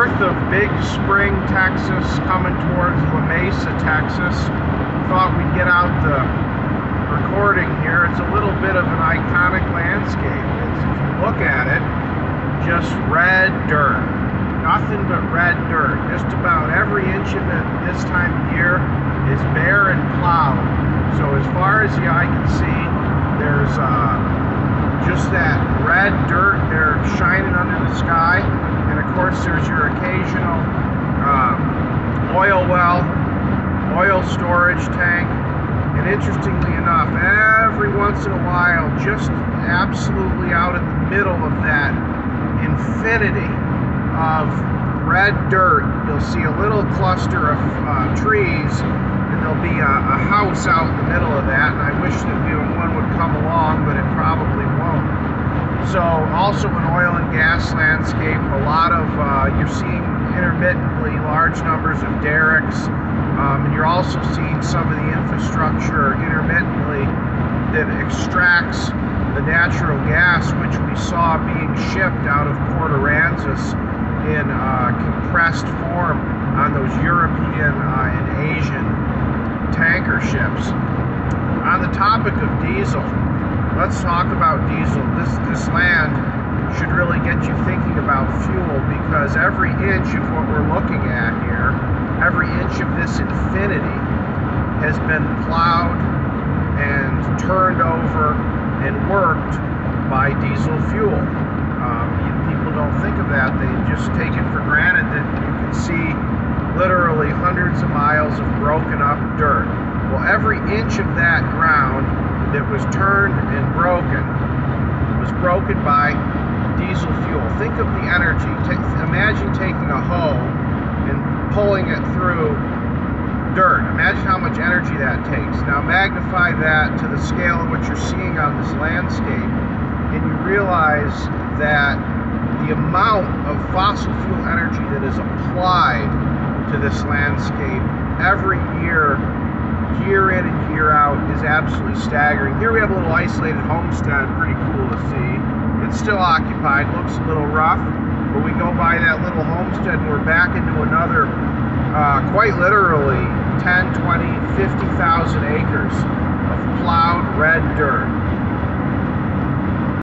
north of Big Spring, Texas, coming towards Lamesa, Texas. Thought we'd get out the recording here. It's a little bit of an iconic landscape. It's, if you look at it, just red dirt. Nothing but red dirt. Just about every inch of it this time of year is bare and plowed. So as far as the eye can see, there's uh, just that red dirt there shining under the sky. Course there's your occasional uh, oil well, oil storage tank. And interestingly enough, every once in a while, just absolutely out in the middle of that infinity of red dirt, you'll see a little cluster of uh, trees and there'll be a, a, house out in the middle of that. And I wish that one would So also an oil and gas landscape, a lot of, uh, you're seeing intermittently large numbers of derricks, um, and you're also seeing some of the infrastructure intermittently that extracts the natural gas, which we saw being shipped out of Port Aransas in uh, compressed form on those European uh, and Asian tanker ships. On the topic of diesel, let's talk about diesel. This, this land should really get you thinking about fuel because every inch of what we're looking at here, every inch of this infinity has been plowed and turned over and worked by diesel fuel. Um, people don't think of that. They just take it for granted that you can see literally hundreds of miles of broken up dirt. Well, every inch of that ground that was turned and broken was broken by diesel fuel. Think of the energy. Take, imagine taking a hoe and pulling it through dirt. Imagine how much energy that takes. Now magnify that to the scale of what you're seeing on this landscape and you realize that the amount of fossil fuel energy that is applied to this landscape every year, year out, is absolutely staggering. Here we have a little isolated homestead, pretty cool to see. It's still occupied, looks a little rough, but we go by that little homestead and we're back into another, uh, quite literally, 10, 20, 50,000 acres of plowed red dirt.